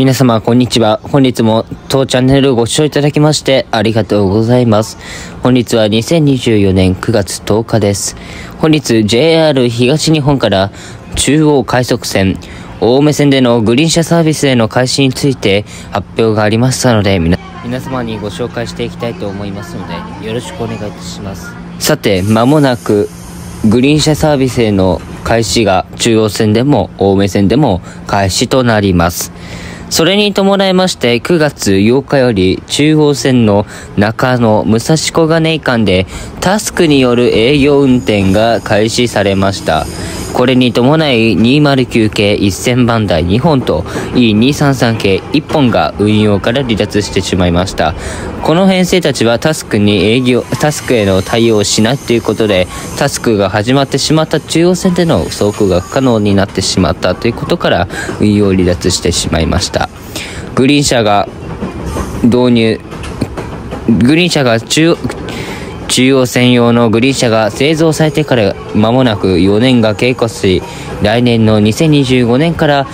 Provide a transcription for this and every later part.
皆様、こんにちは。本日も当チャンネルをご視聴いただきましてありがとうございます。本日は2024年9月10日です。本日 JR 東日本から中央快速線、青梅線でのグリーン車サービスへの開始について発表がありましたので、皆様にご紹介していきたいと思いますので、よろしくお願いいたします。さて、間もなくグリーン車サービスへの開始が中央線でも青梅線でも開始となります。それに伴いまして9月8日より中央線の中野武蔵小金井間でタスクによる営業運転が開始されました。これに伴い209系1000番台2本と E233 系1本が運用から離脱してしまいました。この編成たちはタスクに営業、タスクへの対応をしないということで、タスクが始まってしまった中央線での走行が不可能になってしまったということから運用離脱してしまいました。グリーン車が導入、グリーン車が中中央専用のグリーン車が製造されてから間もなく4年が経過し、来年の2025年から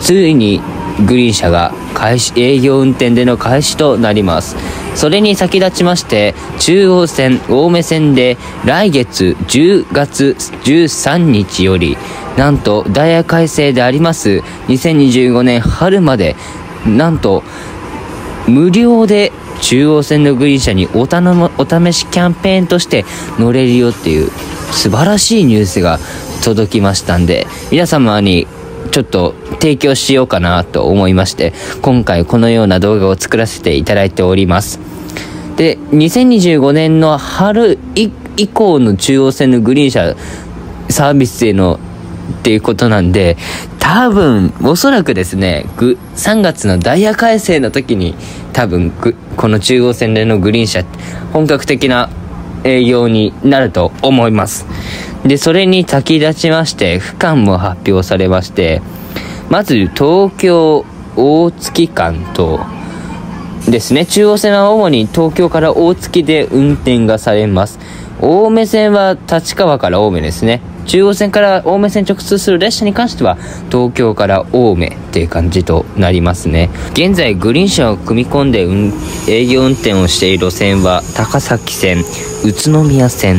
ついにグリーン車が開始、営業運転での開始となります。それに先立ちまして、中央線、青梅線で来月10月13日より、なんとダイヤ改正であります2025年春まで、なんと無料で中央線のグリーン車におたのお試しキャンペーンとして乗れるよっていう素晴らしいニュースが届きましたんで、皆様にちょっと提供しようかなと思いまして、今回このような動画を作らせていただいております。で、2025年の春以降の中央線のグリーン車サービスへのっていうことなんで、多分、おそらくですね、3月のダイヤ改正の時に、多分、この中央線でのグリーン車、本格的な営業になると思います。で、それに先立ちまして、区間も発表されまして、まず、東京大月間と、ですね、中央線は主に東京から大月で運転がされます。青梅線は立川から青梅ですね。中央線から青梅線直通する列車に関しては、東京から青梅っていう感じとなりますね。現在、グリーン車を組み込んで、営業運転をしている路線は、高崎線、宇都宮線、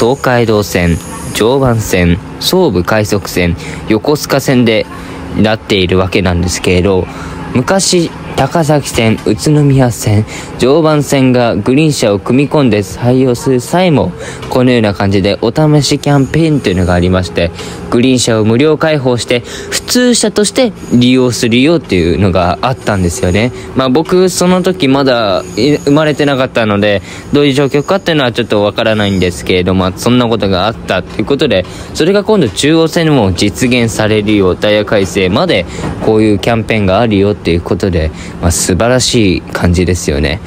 東海道線、常磐線、総武快速線、横須賀線でなっているわけなんですけれど、昔、高崎線、宇都宮線、常磐線がグリーン車を組み込んで採用する際も、このような感じでお試しキャンペーンというのがありまして、グリーン車を無料開放して、普通車として利用するよっていうのがあったんですよね。まあ僕、その時まだ生まれてなかったので、どういう状況かっていうのはちょっとわからないんですけれども、そんなことがあったということで、それが今度中央線も実現されるよう、ダイヤ改正までこういうキャンペーンがあるよっていうことで、まあ、素晴らしい感じですよね。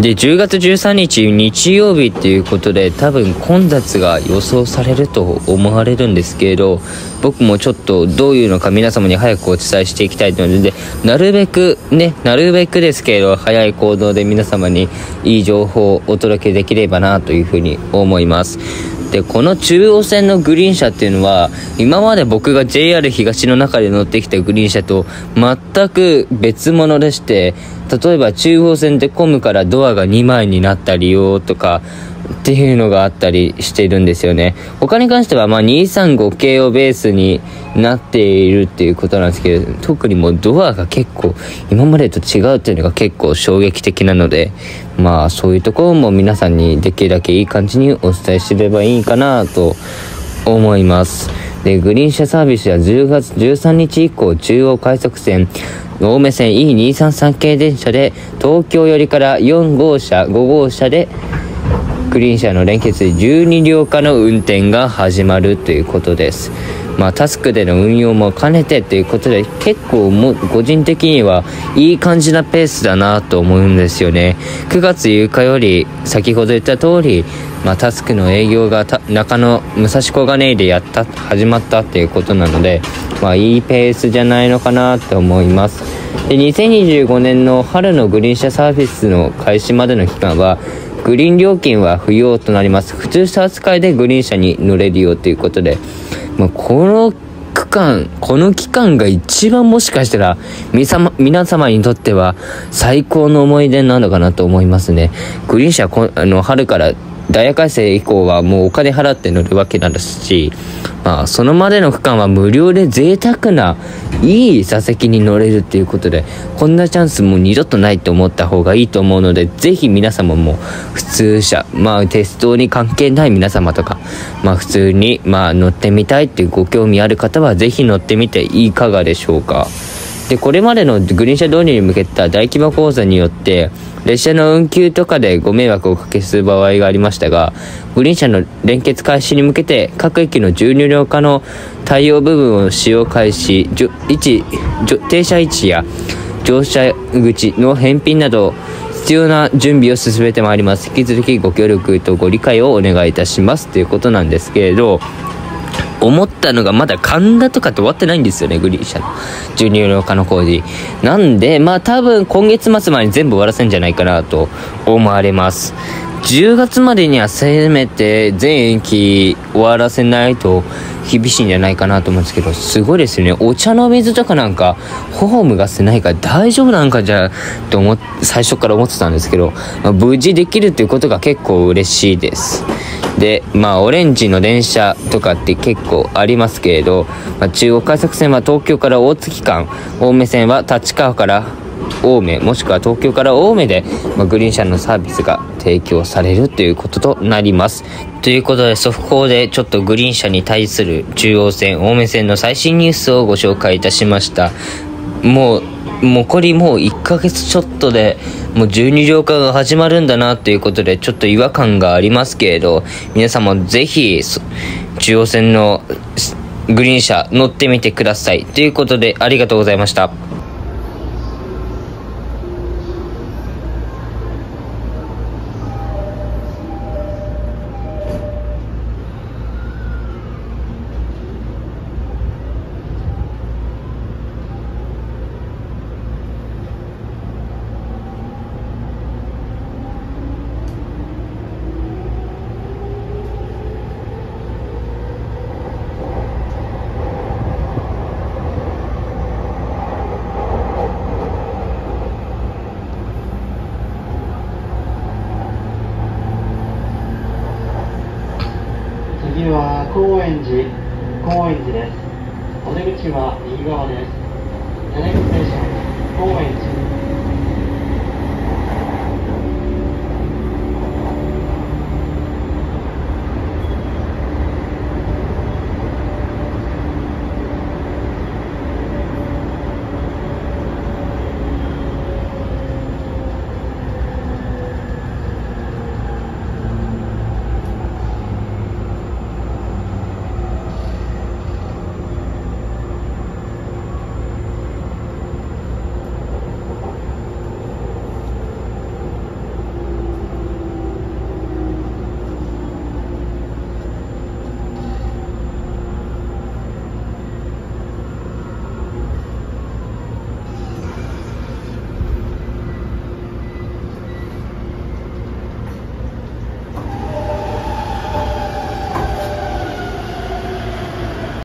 で、10月13日日曜日っていうことで多分混雑が予想されると思われるんですけれど、僕もちょっとどういうのか皆様に早くお伝えしていきたいので、なるべくね、なるべくですけれど、早い行動で皆様にいい情報をお届けできればなというふうに思います。で、この中央線のグリーン車っていうのは、今まで僕が JR 東の中で乗ってきたグリーン車と全く別物でして、例えば中央線で混むからドアが2枚になったりよとか、っていうのがあったりしているんですよね。他に関しては、まあ、235系をベースになっているっていうことなんですけど、特にもうドアが結構、今までと違うっていうのが結構衝撃的なので、まあ、そういうところも皆さんにできるだけいい感じにお伝えすればいいかなと思います。で、グリーン車サービスは10月13日以降、中央快速線、青梅線 E233 系電車で、東京寄りから4号車、5号車で、グリーン車の連結で12両化の運転が始まるということです。まあ、タスクでの運用も兼ねてということで、結構も、個人的にはいい感じなペースだなと思うんですよね。9月8日より、先ほど言った通り、まあ、タスクの営業が中野武蔵小金井でやった始まったっていうことなので、まあ、いいペースじゃないのかなと思いますで2025年の春のグリーン車サービスの開始までの期間はグリーン料金は不要となります普通車扱いでグリーン車に乗れるよということで、まあ、この区間、この期間が一番もしかしたら、皆様皆様にとっては最高の思い出なのかなと思いますね。グリーン車こ、あの、春からダイヤ改正以降はもうお金払って乗るわけなんですし、まあ、そのまでの区間は無料で贅沢ないい座席に乗れるっていうことで、こんなチャンスもう二度とないと思った方がいいと思うので、ぜひ皆様も普通車、まあ、鉄道に関係ない皆様とか、まあ、普通に、まあ、乗ってみたいっていうご興味ある方は、ぜひ乗ってみていかがでしょうか。で、これまでのグリーン車導入に向けた大規模講座によって、列車の運休とかでご迷惑をおかけする場合がありましたが、グリーン車の連結開始に向けて各駅の重入量化の対応部分を使用開始、位置、停車位置や乗車口の返品など、必要な準備を進めてまいります。引き続きご協力とご理解をお願いいたしますということなんですけれど、思ったのがまだ神田とかって終わってないんですよね、グリーン車の。授乳の丘の工事。なんで、まあ多分今月末までに全部終わらせるんじゃないかなと思われます。10月までにはせめて全駅終わらせないと厳しいんじゃないかなと思うんですけど、すごいですよね。お茶の水とかなんか、ホームがせないから大丈夫なんかじゃ、と思っ、最初から思ってたんですけど、まあ、無事できるっていうことが結構嬉しいです。で、まあ、オレンジの電車とかって結構ありますけれど、まあ、中国快速線は東京から大月間、青梅線は立川から青梅、もしくは東京から青梅で、まあ、グリーン車のサービスが提供されるということとなります。ということで、速報でちょっとグリーン車に対する中央線、青梅線の最新ニュースをご紹介いたしました。もう、残りもう1ヶ月ちょっとで、もう12両化が始まるんだなということで、ちょっと違和感がありますけれど、皆さんもぜひ、中央線のグリーン車乗ってみてください。ということで、ありがとうございました。次は高円寺、高円寺です。お出口は右側です。柳口停車、高円寺。